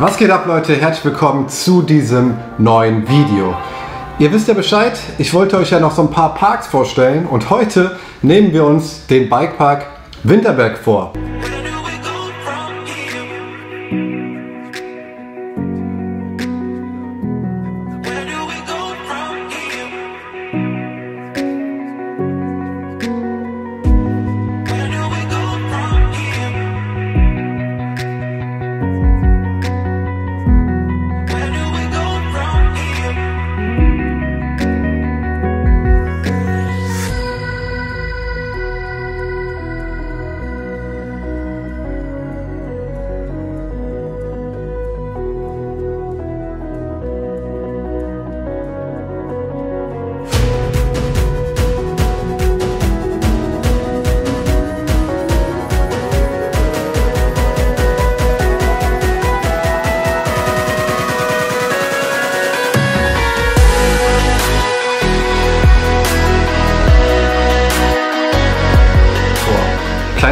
Was geht ab Leute? Herzlich willkommen zu diesem neuen Video. Ihr wisst ja Bescheid, ich wollte euch ja noch so ein paar Parks vorstellen und heute nehmen wir uns den Bikepark Winterberg vor.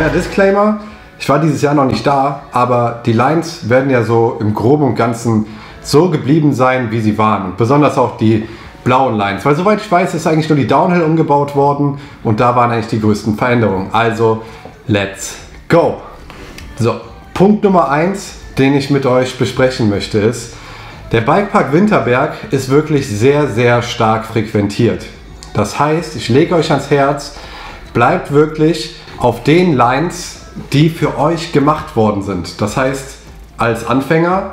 Kleiner Disclaimer, ich war dieses Jahr noch nicht da, aber die Lines werden ja so im Groben und Ganzen so geblieben sein, wie sie waren. Und besonders auch die blauen Lines. Weil soweit ich weiß, ist eigentlich nur die Downhill umgebaut worden und da waren eigentlich die größten Veränderungen. Also, let's go! So, Punkt Nummer 1, den ich mit euch besprechen möchte, ist, der Bikepark Winterberg ist wirklich sehr, sehr stark frequentiert. Das heißt, ich lege euch ans Herz, bleibt wirklich auf den Lines, die für euch gemacht worden sind. Das heißt, als Anfänger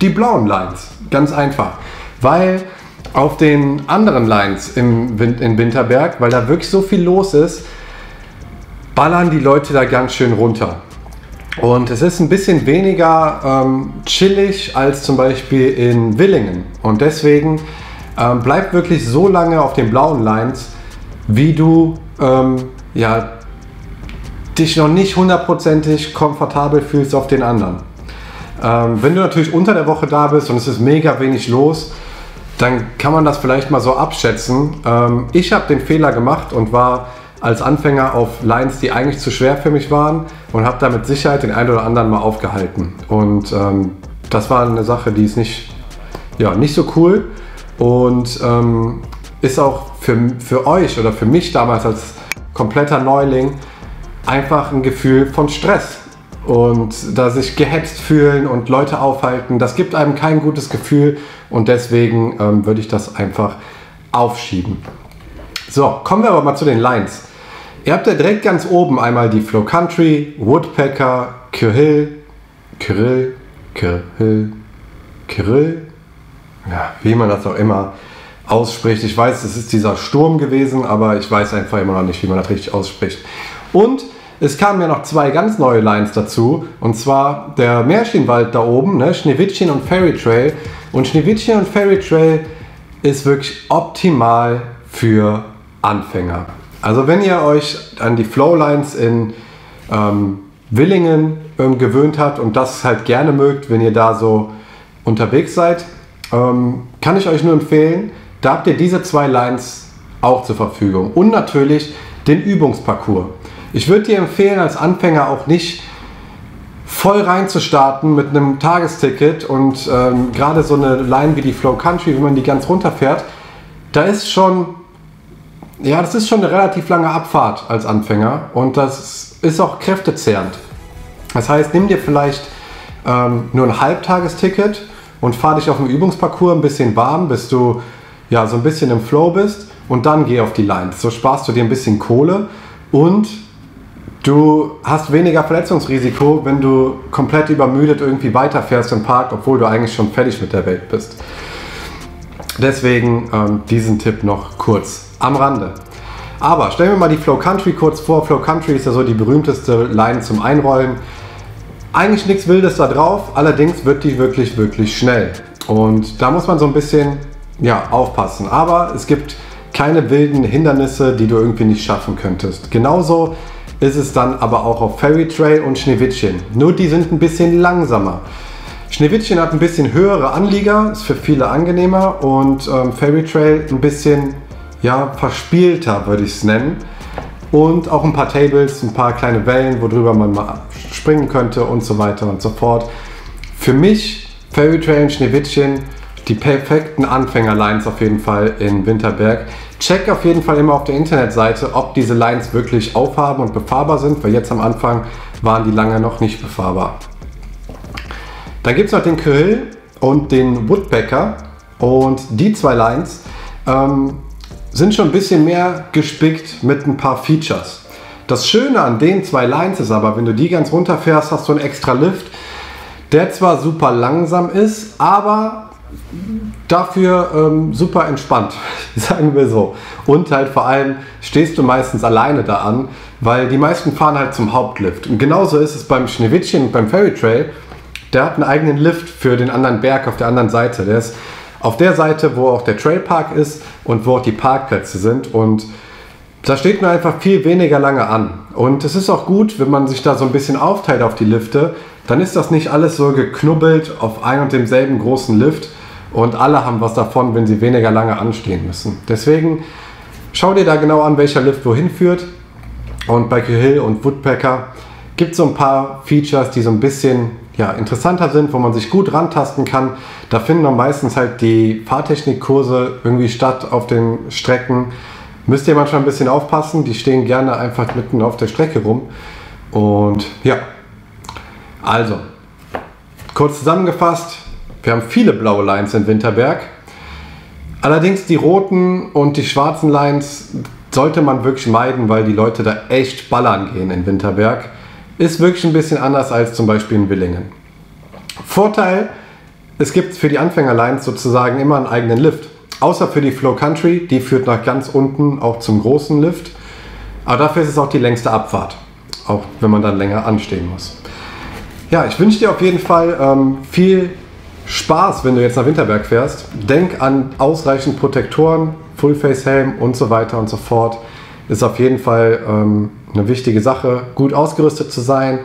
die blauen Lines. Ganz einfach. Weil auf den anderen Lines im in Winterberg, weil da wirklich so viel los ist, ballern die Leute da ganz schön runter. Und es ist ein bisschen weniger ähm, chillig als zum Beispiel in Willingen. Und deswegen ähm, bleib wirklich so lange auf den blauen Lines, wie du ähm, ja, dich noch nicht hundertprozentig komfortabel fühlst auf den anderen. Ähm, wenn du natürlich unter der Woche da bist und es ist mega wenig los, dann kann man das vielleicht mal so abschätzen. Ähm, ich habe den Fehler gemacht und war als Anfänger auf Lines, die eigentlich zu schwer für mich waren und habe da mit Sicherheit den einen oder anderen mal aufgehalten. Und ähm, das war eine Sache, die ist nicht, ja, nicht so cool und ähm, ist auch für, für euch oder für mich damals als kompletter Neuling einfach ein Gefühl von Stress und da sich gehetzt fühlen und Leute aufhalten, das gibt einem kein gutes Gefühl und deswegen ähm, würde ich das einfach aufschieben. So, kommen wir aber mal zu den Lines. Ihr habt ja direkt ganz oben einmal die Flow Country, Woodpecker, Kirill, Kirill, Kirill, Kirill, ja, wie man das auch immer ausspricht. Ich weiß, es ist dieser Sturm gewesen, aber ich weiß einfach immer noch nicht, wie man das richtig ausspricht. Und es kamen ja noch zwei ganz neue Lines dazu, und zwar der Märchenwald da oben, ne, Schneewittchen und Fairy Trail. Und Schneewittchen und Fairy Trail ist wirklich optimal für Anfänger. Also wenn ihr euch an die Flowlines in ähm, Willingen ähm, gewöhnt habt und das halt gerne mögt, wenn ihr da so unterwegs seid, ähm, kann ich euch nur empfehlen, da habt ihr diese zwei Lines auch zur Verfügung. Und natürlich den Übungsparcours. Ich würde dir empfehlen, als Anfänger auch nicht voll reinzustarten mit einem Tagesticket und ähm, gerade so eine Line wie die Flow Country, wenn man die ganz runterfährt, da ist schon, ja, das ist schon eine relativ lange Abfahrt als Anfänger und das ist auch kräftezehrend. Das heißt, nimm dir vielleicht ähm, nur ein Halbtagesticket und fahr dich auf dem Übungsparcours ein bisschen warm, bis du ja so ein bisschen im Flow bist und dann geh auf die Lines. So sparst du dir ein bisschen Kohle und du hast weniger Verletzungsrisiko, wenn du komplett übermüdet irgendwie weiterfährst im Park, obwohl du eigentlich schon fertig mit der Welt bist. Deswegen ähm, diesen Tipp noch kurz am Rande. Aber stellen wir mal die Flow Country kurz vor. Flow Country ist ja so die berühmteste Line zum Einrollen. Eigentlich nichts Wildes da drauf, allerdings wird die wirklich, wirklich schnell. Und da muss man so ein bisschen ja, aufpassen. Aber es gibt keine wilden Hindernisse, die du irgendwie nicht schaffen könntest. Genauso ist es dann aber auch auf Fairy Trail und Schneewittchen. Nur die sind ein bisschen langsamer. Schneewittchen hat ein bisschen höhere Anlieger, ist für viele angenehmer und ähm, Fairy Trail ein bisschen ja, verspielter, würde ich es nennen. Und auch ein paar Tables, ein paar kleine Wellen, worüber man mal springen könnte und so weiter und so fort. Für mich Fairy Trail und Schneewittchen, die perfekten Anfängerlines auf jeden Fall in Winterberg. Check auf jeden Fall immer auf der Internetseite, ob diese Lines wirklich aufhaben und befahrbar sind, weil jetzt am Anfang waren die lange noch nicht befahrbar. Dann gibt es noch den Krill und den Woodpecker und die zwei Lines ähm, sind schon ein bisschen mehr gespickt mit ein paar Features. Das Schöne an den zwei Lines ist aber, wenn du die ganz runterfährst, hast du einen extra Lift, der zwar super langsam ist, aber dafür ähm, super entspannt, sagen wir so. Und halt vor allem stehst du meistens alleine da an, weil die meisten fahren halt zum Hauptlift. Und genauso ist es beim Schneewittchen und beim Fairy Trail. Der hat einen eigenen Lift für den anderen Berg auf der anderen Seite. Der ist auf der Seite, wo auch der Trailpark ist und wo auch die Parkplätze sind. Und da steht man einfach viel weniger lange an. Und es ist auch gut, wenn man sich da so ein bisschen aufteilt auf die Lifte, dann ist das nicht alles so geknubbelt auf ein und demselben großen Lift und alle haben was davon, wenn sie weniger lange anstehen müssen. Deswegen schau dir da genau an, welcher Lift wohin führt. Und bei Hill und Woodpecker gibt es so ein paar Features, die so ein bisschen ja, interessanter sind, wo man sich gut rantasten kann. Da finden dann meistens halt die Fahrtechnikkurse irgendwie statt auf den Strecken. Müsst ihr manchmal ein bisschen aufpassen, die stehen gerne einfach mitten auf der Strecke rum. Und ja, also, kurz zusammengefasst, wir haben viele blaue Lines in Winterberg. Allerdings die roten und die schwarzen Lines sollte man wirklich meiden, weil die Leute da echt ballern gehen in Winterberg. Ist wirklich ein bisschen anders als zum Beispiel in Willingen. Vorteil, es gibt für die Anfängerlines sozusagen immer einen eigenen Lift. Außer für die Flow Country, die führt nach ganz unten auch zum großen Lift. Aber dafür ist es auch die längste Abfahrt. Auch wenn man dann länger anstehen muss. Ja, ich wünsche dir auf jeden Fall ähm, viel Spaß, wenn du jetzt nach Winterberg fährst. Denk an ausreichend Protektoren, Full-Face-Helm und so weiter und so fort. Ist auf jeden Fall ähm, eine wichtige Sache, gut ausgerüstet zu sein.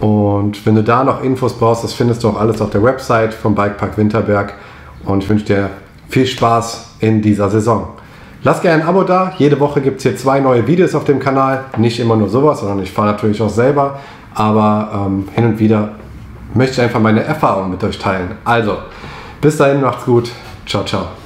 Und wenn du da noch Infos brauchst, das findest du auch alles auf der Website vom Bikepark Winterberg. Und ich wünsche dir viel Spaß in dieser Saison. Lass gerne ein Abo da. Jede Woche gibt es hier zwei neue Videos auf dem Kanal. Nicht immer nur sowas, sondern ich fahre natürlich auch selber. Aber ähm, hin und wieder möchte ich einfach meine Erfahrungen mit euch teilen. Also, bis dahin, macht's gut. Ciao, ciao.